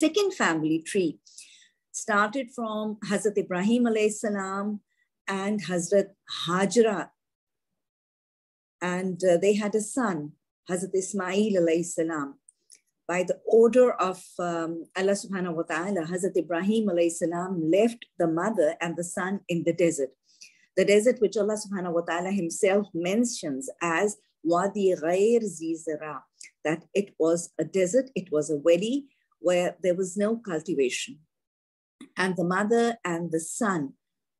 second family tree started from Hazrat Ibrahim alayhi salam and Hazrat Hajra. And uh, they had a son, Hazrat Ismail alayhi salam. By the order of um, Allah subhanahu wa ta'ala, Hazrat Ibrahim alayhi salam left the mother and the son in the desert. The desert which Allah subhanahu wa ta'ala himself mentions as Wadi Ghair Zizara, that it was a desert, it was a valley where there was no cultivation. And the mother and the son,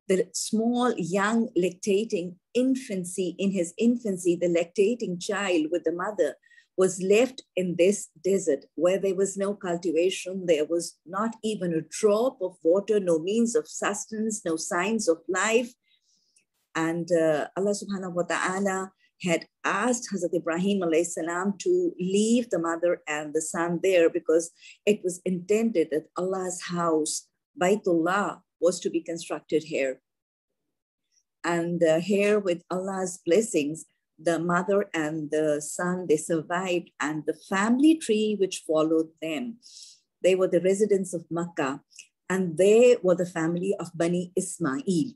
the small, young, lactating infancy, in his infancy, the lactating child with the mother was left in this desert where there was no cultivation, there was not even a drop of water, no means of sustenance, no signs of life. And uh, Allah subhanahu wa ta'ala had asked Hazrat Ibrahim salam to leave the mother and the son there because it was intended that Allah's house, Baitullah, was to be constructed here. And uh, here, with Allah's blessings, the mother and the son, they survived, and the family tree which followed them. They were the residents of Makkah, and they were the family of Bani Ismail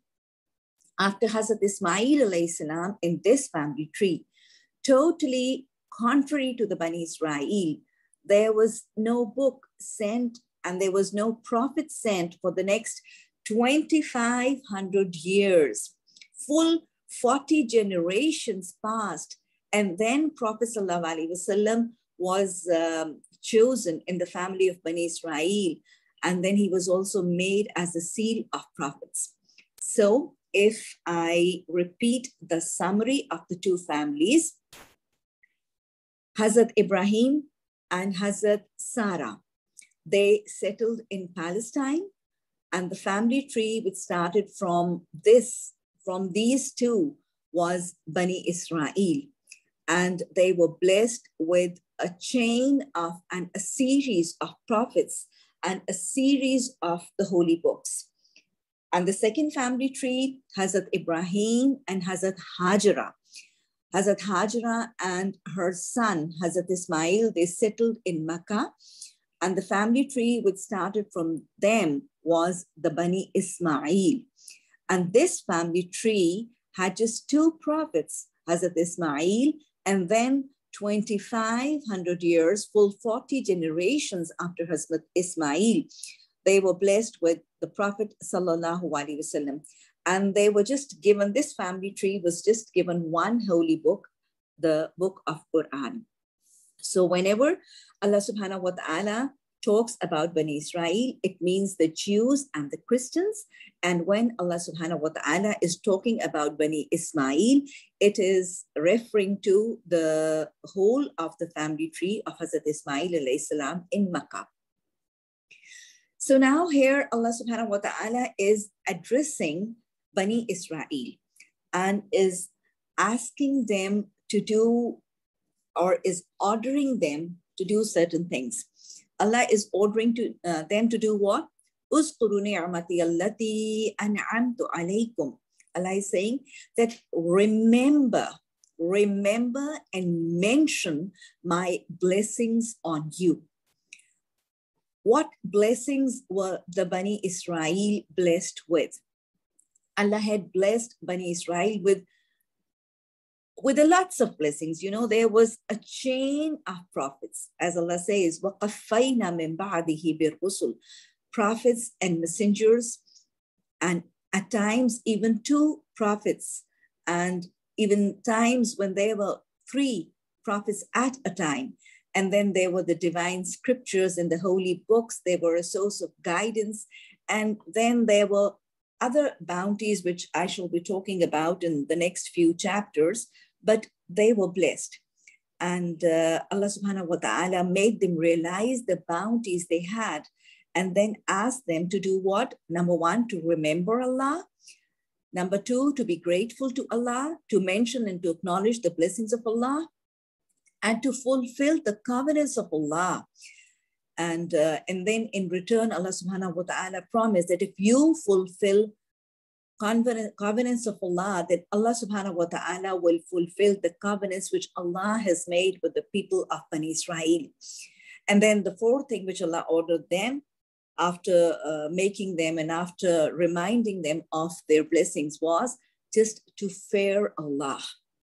after Hazrat Ismail salam in this family tree, totally contrary to the Bani Israel, there was no book sent and there was no prophet sent for the next 2,500 years. Full 40 generations passed, and then Prophet ﷺ was um, chosen in the family of Bani Israel, and then he was also made as a seal of prophets. So if I repeat the summary of the two families, Hazrat Ibrahim and Hazrat Sarah, they settled in Palestine and the family tree which started from this, from these two was Bani Israel. And they were blessed with a chain of and a series of prophets and a series of the holy books. And the second family tree, Hazrat Ibrahim and Hazrat Hajra. Hazrat Hajra and her son, Hazrat Ismail, they settled in Makkah. And the family tree which started from them was the Bani Ismail. And this family tree had just two prophets, Hazrat Ismail, and then 2,500 years, full 40 generations after Hazrat Ismail, they were blessed with the Prophet Wasallam. And they were just given, this family tree was just given one holy book, the book of Quran. So whenever Allah subhanahu wa ta'ala talks about Bani Israel, it means the Jews and the Christians. And when Allah subhanahu wa ta'ala is talking about Bani Ismail, it is referring to the whole of the family tree of Hazrat Ismail salam in Makkah. So now here Allah subhanahu wa ta'ala is addressing Bani Israel and is asking them to do or is ordering them to do certain things. Allah is ordering to uh, them to do what? Allah is saying that remember, remember and mention my blessings on you. What blessings were the Bani Israel blessed with? Allah had blessed Bani Israel with with a lots of blessings. You know, there was a chain of prophets, as Allah says, وَقَفَّيْنَا مِن بَعْدِهِ بِالرُّسُلِ Prophets and messengers, and at times even two prophets, and even times when there were three prophets at a time. And then there were the divine scriptures and the holy books. They were a source of guidance. And then there were other bounties, which I shall be talking about in the next few chapters, but they were blessed. And uh, Allah subhanahu wa ta'ala made them realize the bounties they had and then asked them to do what? Number one, to remember Allah. Number two, to be grateful to Allah, to mention and to acknowledge the blessings of Allah and to fulfill the covenants of Allah. And, uh, and then in return, Allah subhanahu wa ta'ala promised that if you fulfill covenants of Allah, that Allah subhanahu wa ta'ala will fulfill the covenants which Allah has made with the people of Bani Israel. And then the fourth thing which Allah ordered them after uh, making them and after reminding them of their blessings was just to fear Allah